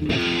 Yeah.